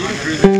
Cruising.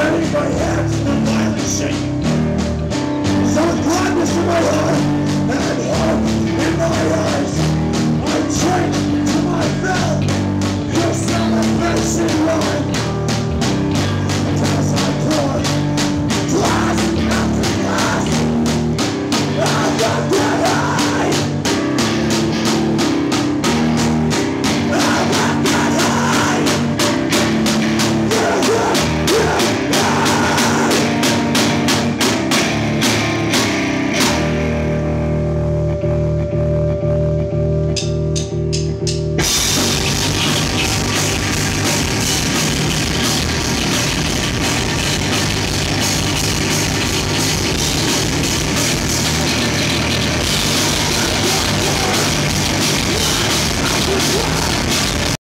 journey by violent shape, So it's in my heart, and